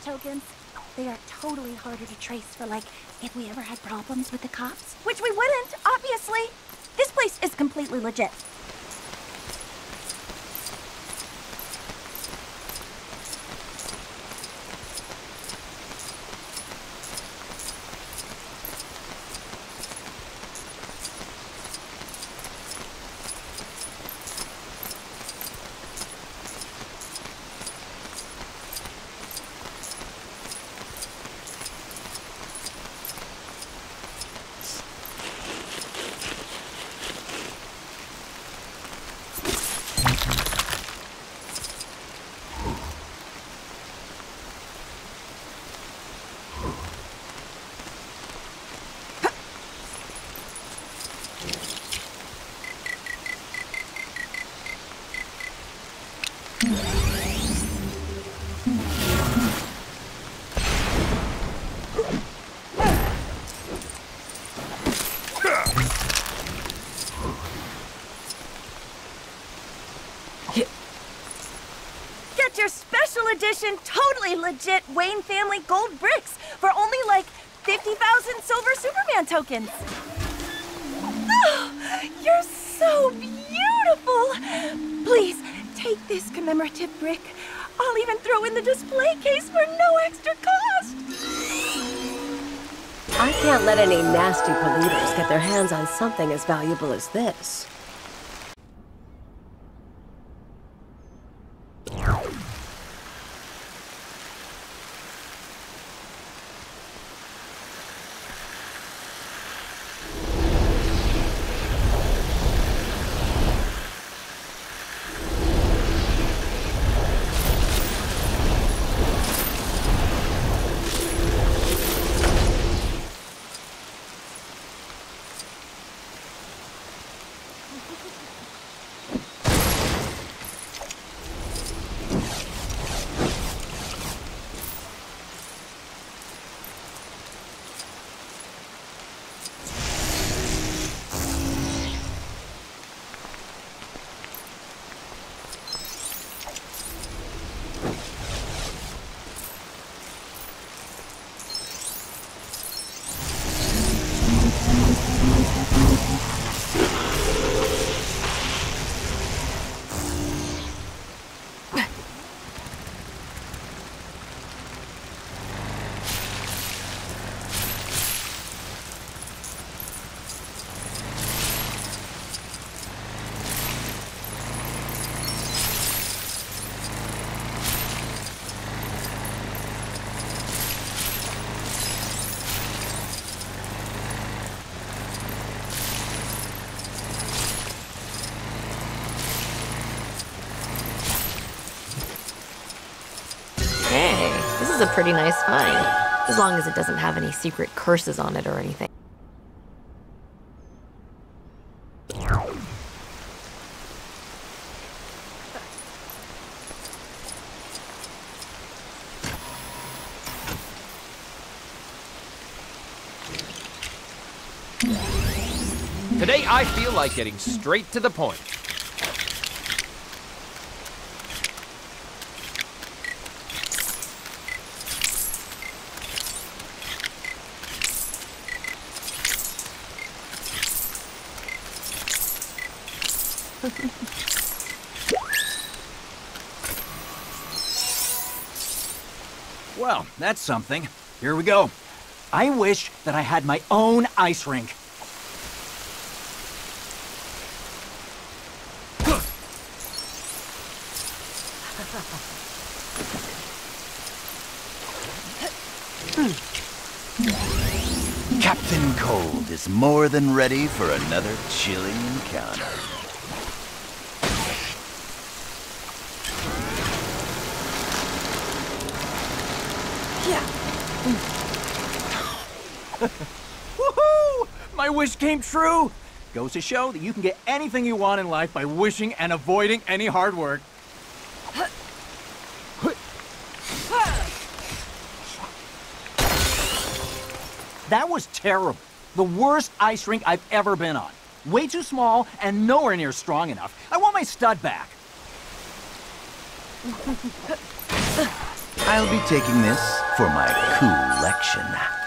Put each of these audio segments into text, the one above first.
tokens. They are totally harder to trace for, like, if we ever had problems with the cops. Which we wouldn't, obviously. This place is completely legit. Get your special edition, totally legit Wayne family gold bricks for only like 50,000 silver Superman tokens. Oh, you're so beautiful. Please take this commemorative brick. I'll even throw in the display case for no extra cost. I can't let any nasty polluters get their hands on something as valuable as this. Is a pretty nice find. As long as it doesn't have any secret curses on it or anything. Today I feel like getting straight to the point. Well, that's something. Here we go. I wish that I had my own ice rink. Captain Cold is more than ready for another chilling encounter. Woohoo! My wish came true! Goes to show that you can get anything you want in life by wishing and avoiding any hard work. That was terrible. The worst ice rink I've ever been on. Way too small and nowhere near strong enough. I want my stud back. I'll be taking this for my collection.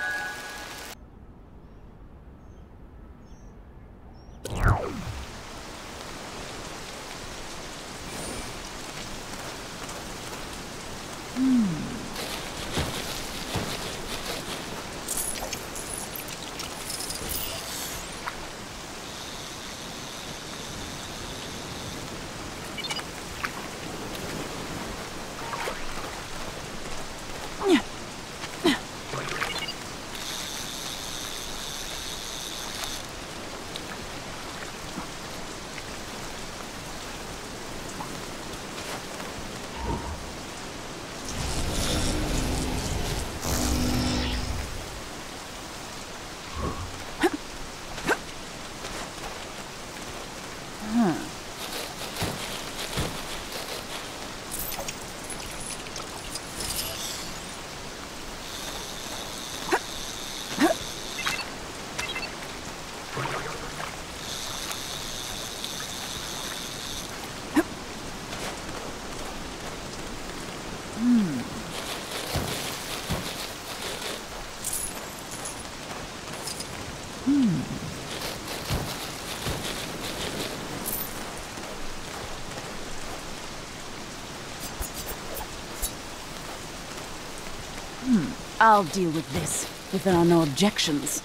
I'll deal with this if there are no objections.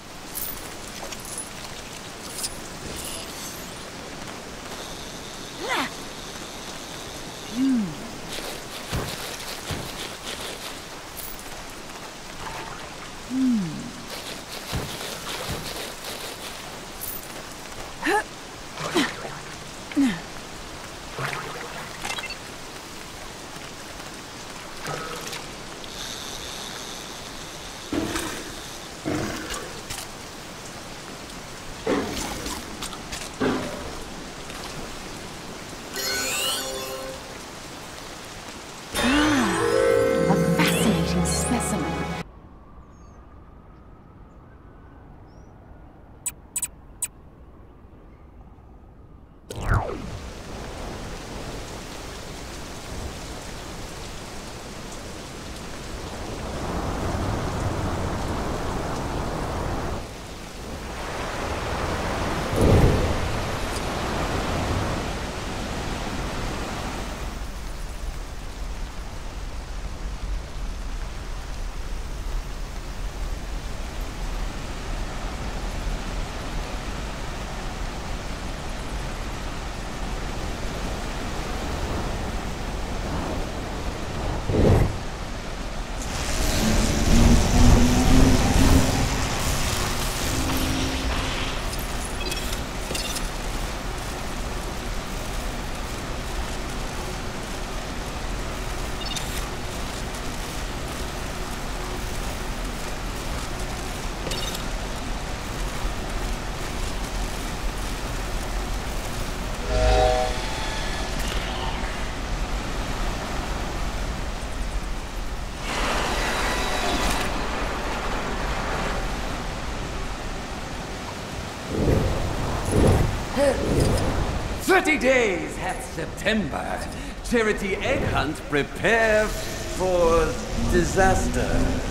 Thirty days hath September. Charity egg hunt prepare for disaster.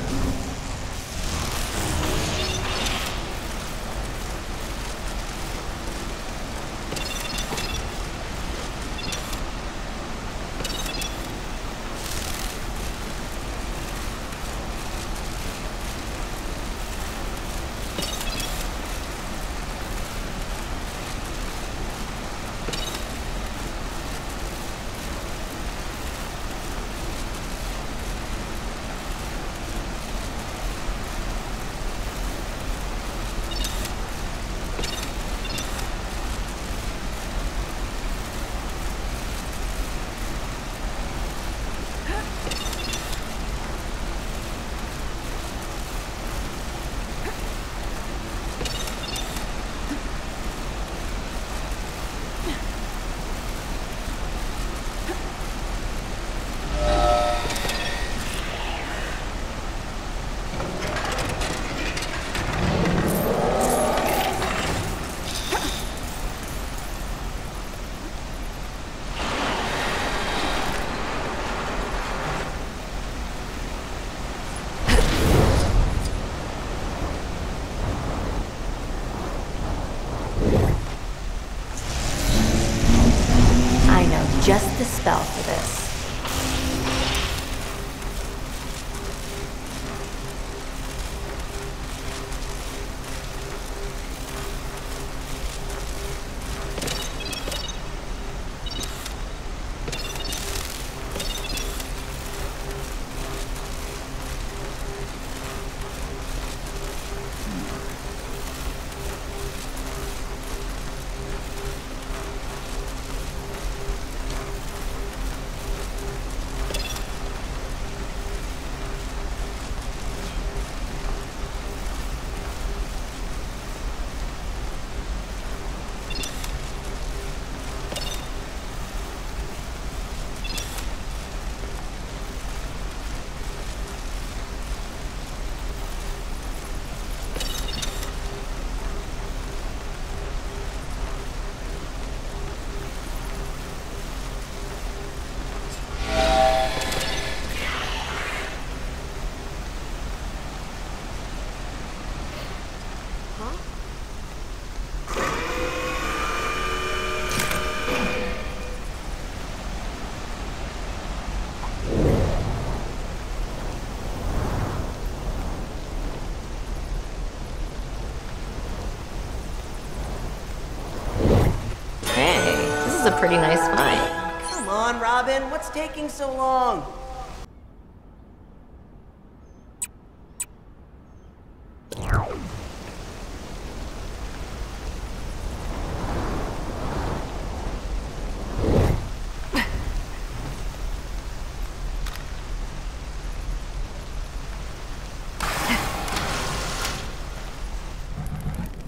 Pretty nice find. Come on, Robin, what's taking so long?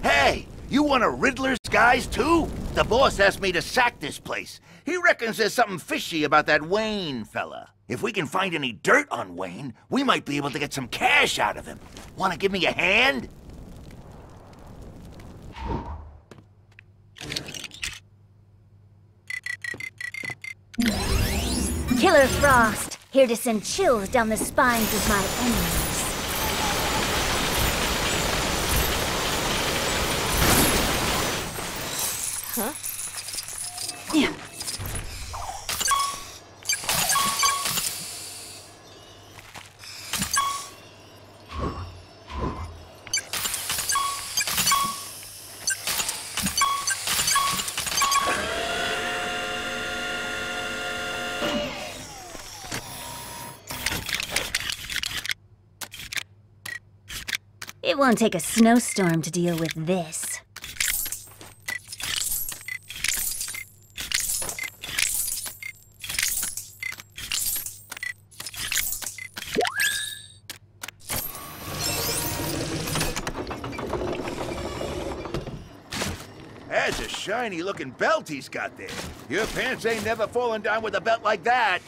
Hey, you one of Riddler's guys too? The boss asked me to sack this place. He reckons there's something fishy about that Wayne fella. If we can find any dirt on Wayne, we might be able to get some cash out of him. Want to give me a hand? Killer Frost, here to send chills down the spines of my enemies. Huh? Yeah. It won't take a snowstorm to deal with this. That's a shiny looking belt he's got there. Your pants ain't never fallen down with a belt like that.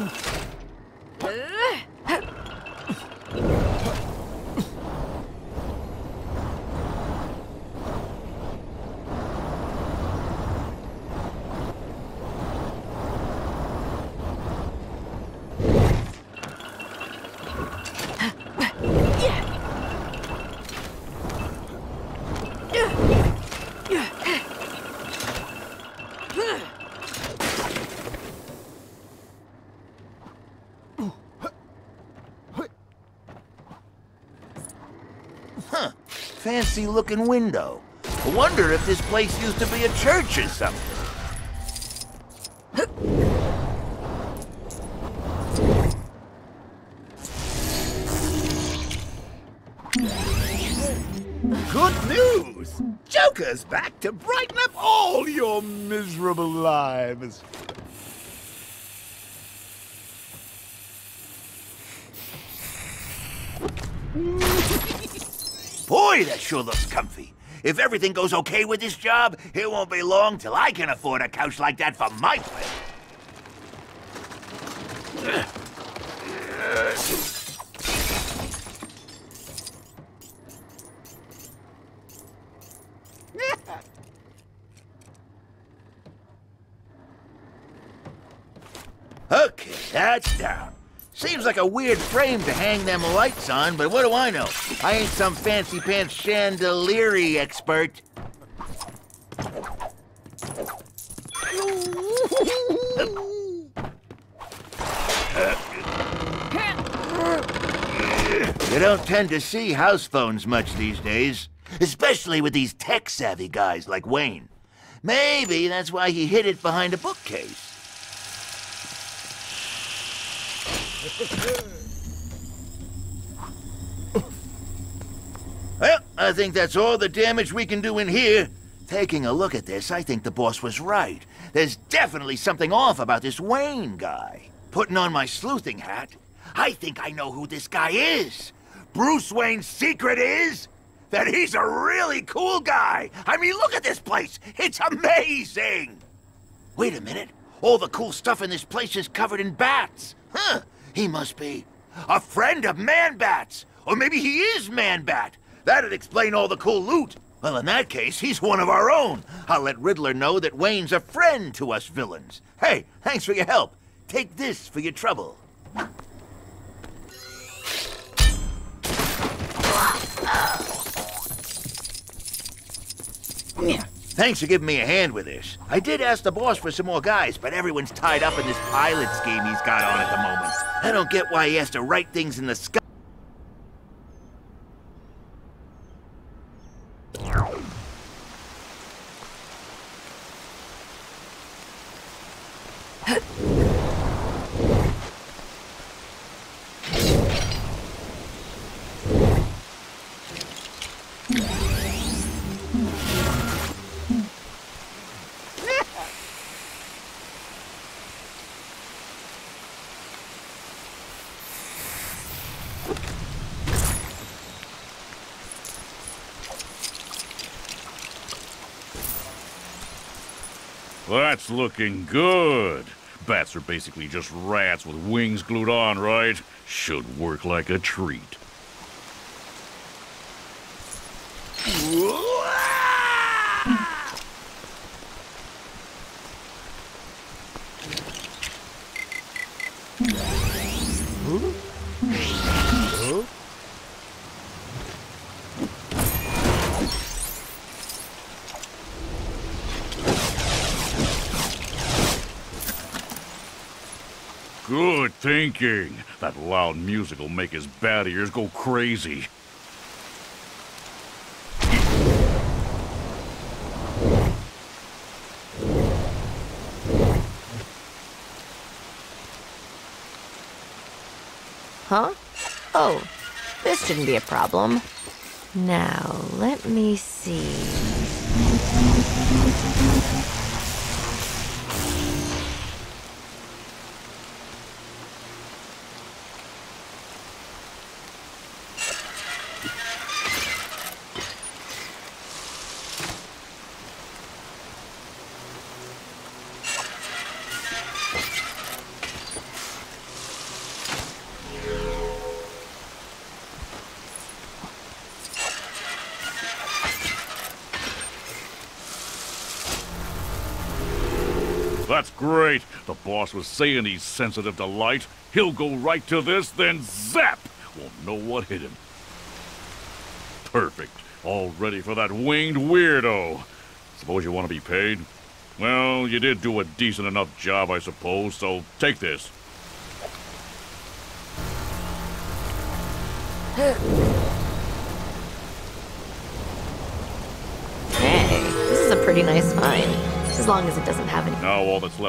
Huh. Fancy looking window. I wonder if this place used to be a church or something. Good news! Joker's back to brighten up all your miserable lives. Boy, that sure looks comfy. If everything goes okay with this job, it won't be long till I can afford a couch like that for my place. Okay, that's down. Seems like a weird frame to hang them lights on, but what do I know? I ain't some fancy pants chandelier expert. You don't tend to see house phones much these days, especially with these tech-savvy guys like Wayne. Maybe that's why he hid it behind a bookcase. Well, I think that's all the damage we can do in here. Taking a look at this, I think the boss was right. There's definitely something off about this Wayne guy. Putting on my sleuthing hat, I think I know who this guy is. Bruce Wayne's secret is that he's a really cool guy. I mean, look at this place. It's amazing. Wait a minute. All the cool stuff in this place is covered in bats. Huh. He must be a friend of Man-Bats. Or maybe he is Man-Bat. That'd explain all the cool loot. Well, in that case, he's one of our own. I'll let Riddler know that Wayne's a friend to us villains. Hey, thanks for your help. Take this for your trouble. Thanks for giving me a hand with this. I did ask the boss for some more guys, but everyone's tied up in this pilot scheme he's got on at the moment. I don't get why he has to write things in the sky. That's looking good. Bats are basically just rats with wings glued on, right? Should work like a treat. Thinking. That loud music will make his bat ears go crazy. Huh? Oh, this shouldn't be a problem. Now, let me see. That's great. The boss was saying he's sensitive to light. He'll go right to this, then zap! Won't know what hit him. Perfect. All ready for that winged weirdo. Suppose you want to be paid? Well, you did do a decent enough job, I suppose, so take this. Hey, this is a pretty nice find. Long as it doesn't have any Now all that's left